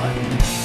one.